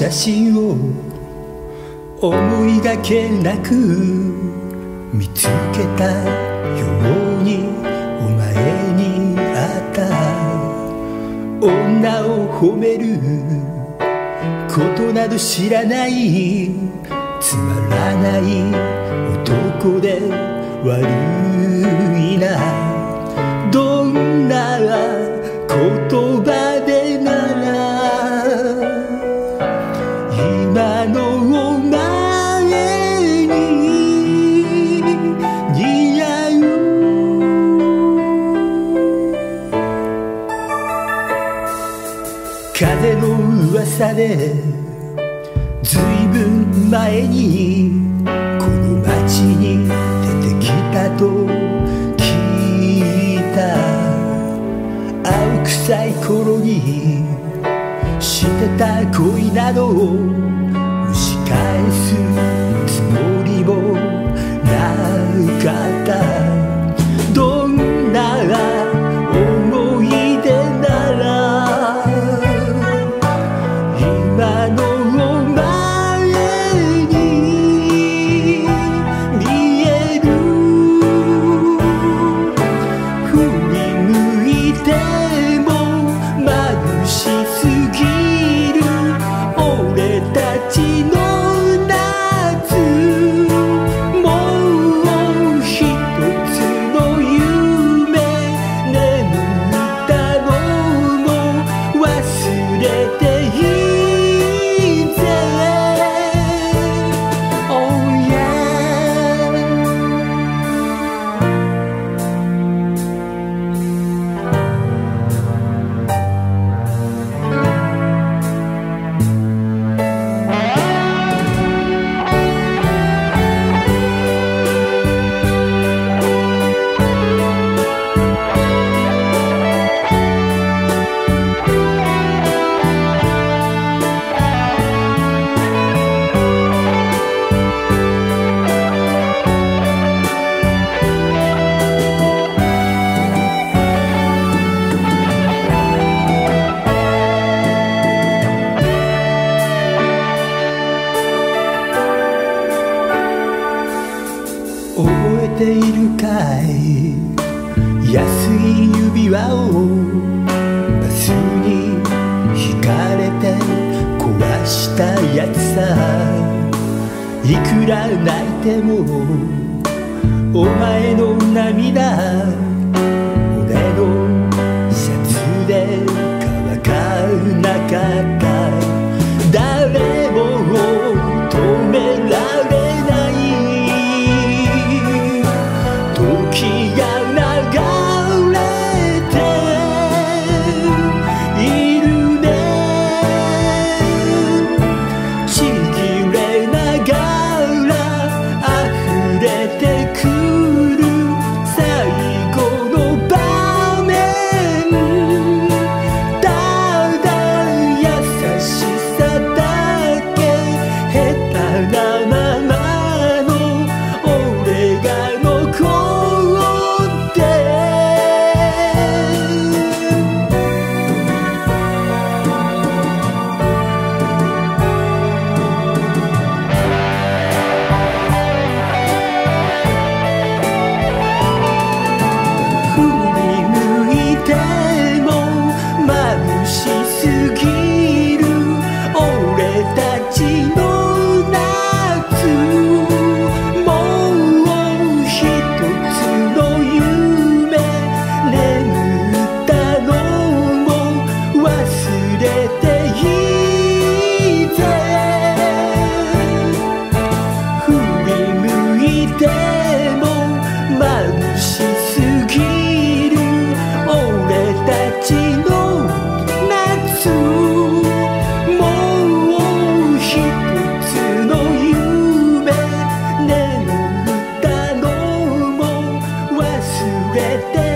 写真を思いがけなく見つけたようにお前に会った。女を褒めることなど知らないつまらない男で悪い噂でずいぶん前にこの街に出てきたと聞いた。青臭い頃にしてた恋などを蒸し返す。ているかい。安い指輪をバスに引かれて壊したやつさ。いくら泣いてもお前の涙 red day.